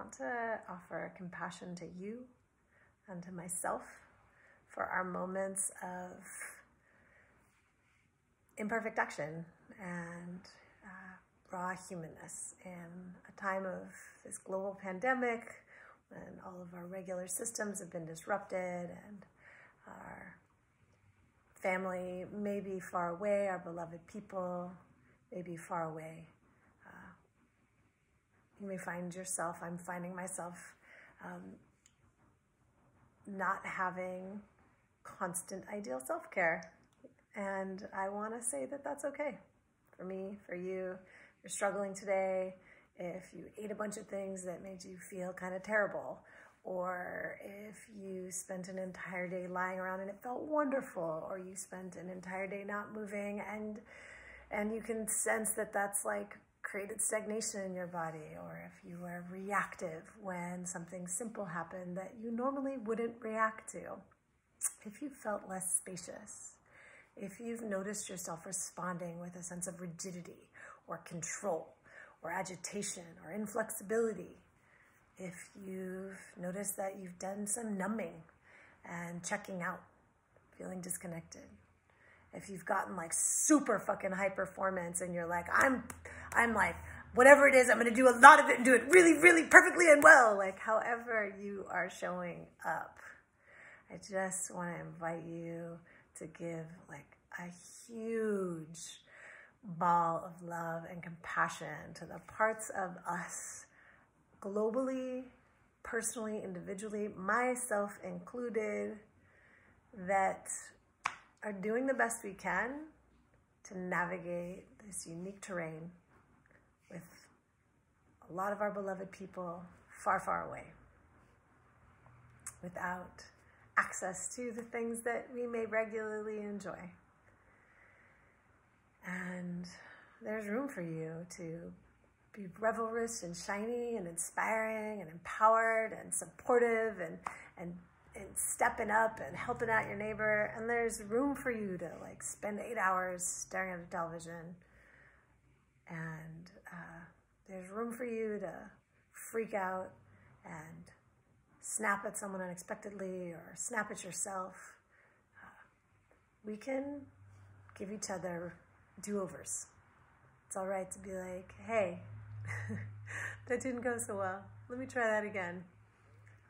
want to offer compassion to you and to myself for our moments of imperfect action and uh, raw humanness in a time of this global pandemic when all of our regular systems have been disrupted and our family may be far away, our beloved people may be far away. You may find yourself, I'm finding myself um, not having constant ideal self care. And I want to say that that's okay for me, for you. You're struggling today. If you ate a bunch of things that made you feel kind of terrible, or if you spent an entire day lying around and it felt wonderful, or you spent an entire day not moving and and you can sense that that's like created stagnation in your body, or if you were reactive when something simple happened that you normally wouldn't react to, if you felt less spacious, if you've noticed yourself responding with a sense of rigidity or control or agitation or inflexibility, if you've noticed that you've done some numbing and checking out, feeling disconnected, if you've gotten like super fucking high performance and you're like, I'm, I'm like, whatever it is, I'm going to do a lot of it and do it really, really perfectly and well. Like, however you are showing up, I just want to invite you to give like a huge ball of love and compassion to the parts of us globally, personally, individually, myself included, that are doing the best we can to navigate this unique terrain a lot of our beloved people far, far away without access to the things that we may regularly enjoy. And there's room for you to be revelrous and shiny and inspiring and empowered and supportive and, and and stepping up and helping out your neighbor and there's room for you to like spend eight hours staring at a television and for you to freak out and snap at someone unexpectedly or snap at yourself uh, we can give each other do-overs. It's all right to be like hey that didn't go so well. Let me try that again.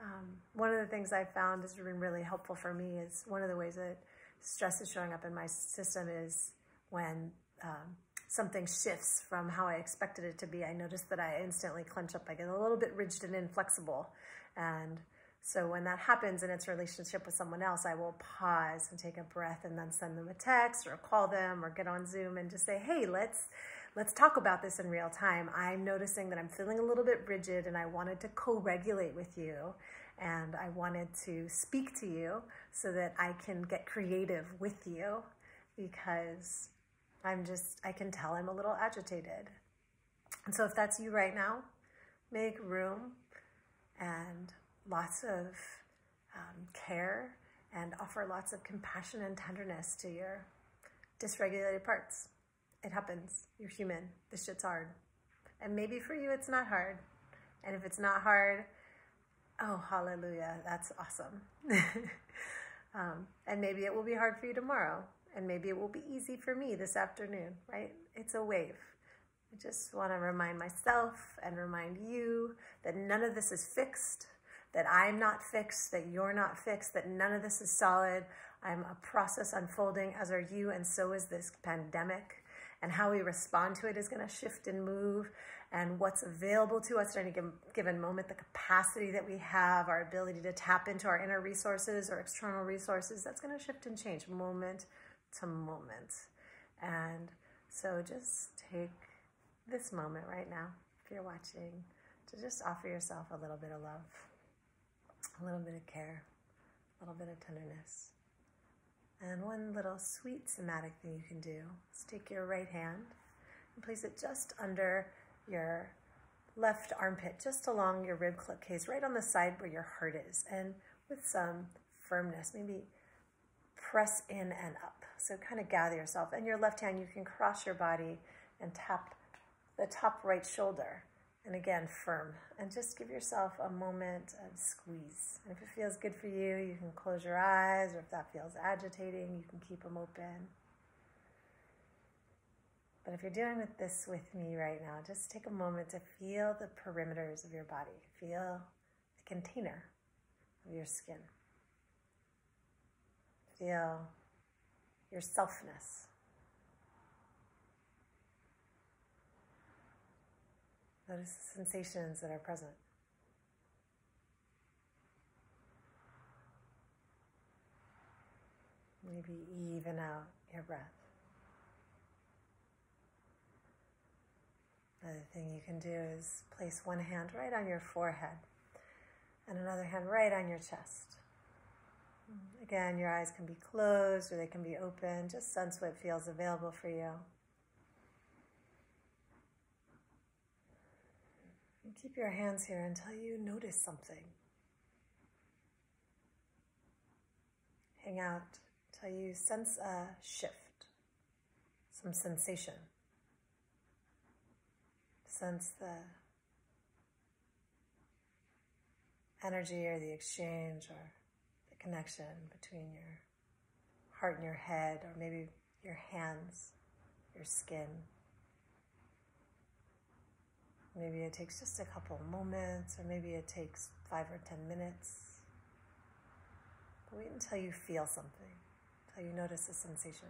Um, one of the things I found has been really helpful for me is one of the ways that stress is showing up in my system is when um, something shifts from how I expected it to be. I notice that I instantly clench up. I get a little bit rigid and inflexible. And so when that happens in its relationship with someone else, I will pause and take a breath and then send them a text or call them or get on Zoom and just say, hey, let's let's talk about this in real time. I'm noticing that I'm feeling a little bit rigid and I wanted to co-regulate with you and I wanted to speak to you so that I can get creative with you because I'm just, I can tell I'm a little agitated. And so if that's you right now, make room and lots of um, care and offer lots of compassion and tenderness to your dysregulated parts. It happens. You're human. This shit's hard. And maybe for you, it's not hard. And if it's not hard, oh, hallelujah, that's awesome. um, and maybe it will be hard for you tomorrow. And maybe it will be easy for me this afternoon, right? It's a wave. I just want to remind myself and remind you that none of this is fixed, that I'm not fixed, that you're not fixed, that none of this is solid. I'm a process unfolding, as are you, and so is this pandemic and how we respond to it is going to shift and move and what's available to us at any given moment, the capacity that we have, our ability to tap into our inner resources or external resources, that's going to shift and change moment to moment. And so just take this moment right now, if you're watching, to just offer yourself a little bit of love, a little bit of care, a little bit of tenderness. And one little sweet somatic thing you can do is take your right hand and place it just under your left armpit, just along your rib case, right on the side where your heart is. And with some firmness, maybe press in and up. So kind of gather yourself. And your left hand, you can cross your body and tap the top right shoulder. And again, firm. And just give yourself a moment of squeeze. And if it feels good for you, you can close your eyes, or if that feels agitating, you can keep them open. But if you're doing this with me right now, just take a moment to feel the perimeters of your body. Feel the container of your skin. Feel your selfness. Notice the sensations that are present. Maybe even out your breath. Another thing you can do is place one hand right on your forehead and another hand right on your chest. Mm-hmm. Again, your eyes can be closed or they can be open. Just sense what feels available for you. And keep your hands here until you notice something. Hang out until you sense a shift, some sensation. Sense the energy or the exchange or connection between your heart and your head, or maybe your hands, your skin. Maybe it takes just a couple moments, or maybe it takes five or ten minutes. But wait until you feel something, until you notice a sensation.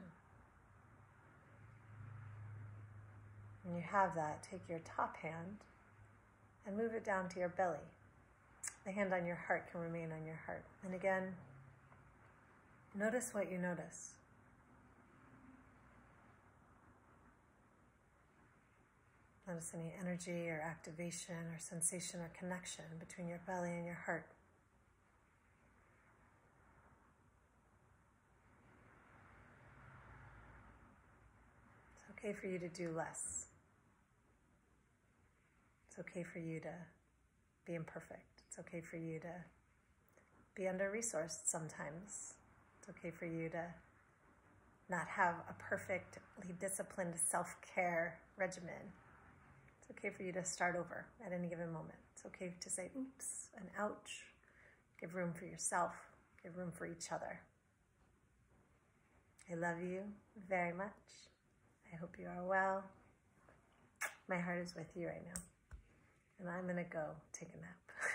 When you have that, take your top hand and move it down to your belly. The hand on your heart can remain on your heart. And again, notice what you notice. Notice any energy or activation or sensation or connection between your belly and your heart. It's okay for you to do less. It's okay for you to be imperfect. It's okay for you to be under resourced sometimes. It's okay for you to not have a perfectly disciplined self care regimen. It's okay for you to start over at any given moment. It's okay to say oops and ouch. Give room for yourself, give room for each other. I love you very much. I hope you are well. My heart is with you right now. And I'm going to go take a nap.